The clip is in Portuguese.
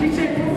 DJ